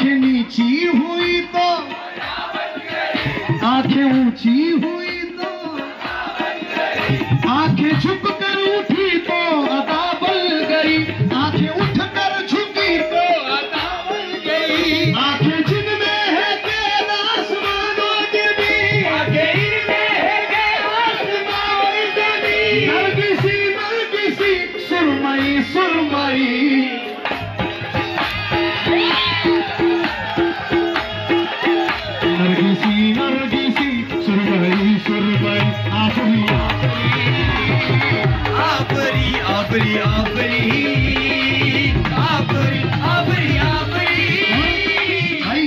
आंखें नीची हुई तो। आंखें ऊंची हुई तो। आंखें झुक आबरी आबरी आबरी आबरी आबरी।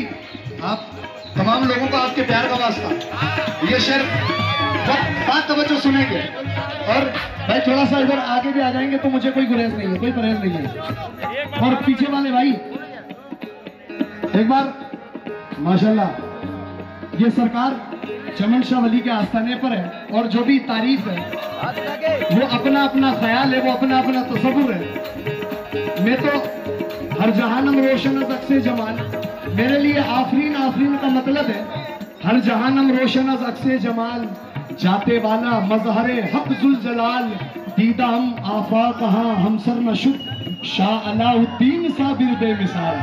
आप तमाम लोगों को आपके प्यार का वास्ता। ये शेर बात तवज्जो सुनेंगे। और भाई, थोड़ा सा इधर आगे भी आ जाएँगे तो मुझे कोई गुरेज नहीं है, कोई परहेज नहीं है। और पीछे वाले भाई, एक बार, माशाल्लाह, ये सरकार चमन शाह वली के आस्थाने पर है और जो भी तारीफ़ है अपना अपना ख्याल है, वो अपना अपना तस्वुर है। मैं तो हर जहानम रोशन अक्से जमाल मेरे लिए आफरीन आफरीन का मतलब है, हर जहानम रोशन अक्से जमाल जाते वाला मजहर हक जुल जलाल, दीदा हम आफा कहा, हम सर नशुक शाह अलाउद्दीन साबिर बेमिसाल।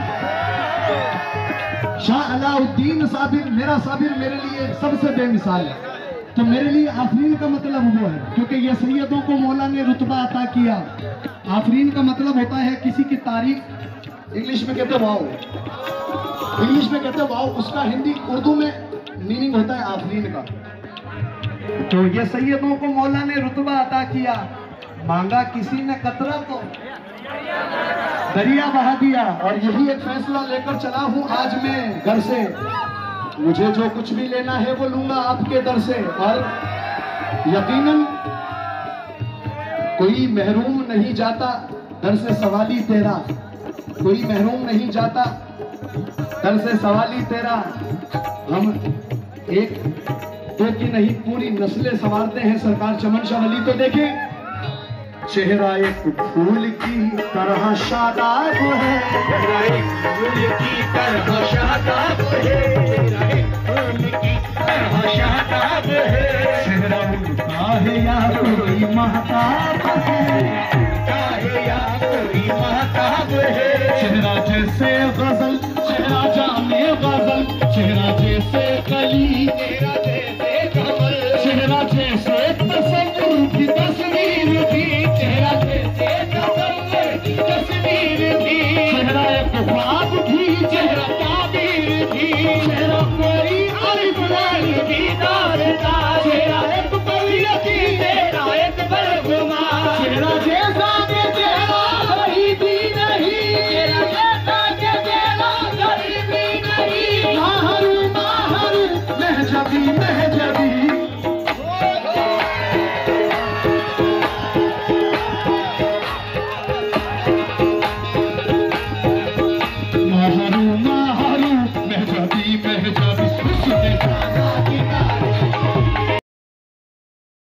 शाह अलाउद्दीन साबिर, मेरा साबिर मेरे लिए सबसे बेमिसाल है। तो मेरे लिए आफरीन का मतलब वो है, क्योंकि ये सैयदों को मौला ने रुतबा अता किया। आफरीन का मतलब होता है किसी की तारीफ़। इंग्लिश में कहते वाओ। इंग्लिश में कहते वाओ, उसका हिंदी उर्दू में मीनिंग होता है आफरीन का। तो ये सैयदों को मौला ने रुतबा अता किया। मांगा किसी ने कतरा तो। दरिया बहा दिया, और यही एक फैसला लेकर चला हूँ आज मैं घर से। मुझे जो कुछ भी लेना है वो लूँगा आपके दर से, और यकीनन कोई महरूम नहीं जाता दर से सवाली तेरा। कोई महरूम नहीं जाता दर से सवाली तेरा। हम एक दो की नहीं, पूरी नस्लें संवारते हैं सरकार चमन शाह वली तो देखें। चेहरा एक फूल की तरह शादाब है। तेरा एक फूल की तरह शादाब है। कोई महताब है। महताब है। चेहरा जैसे गज़ल, चेहरा जाने गज़ल। चेहरा जैसे कली तेरा जैसे कमल। चेहरा जैसे तस्वुर की तस्वीर चेहरा चेहरा चेहरा कोई तेरा एक महजबी महजबी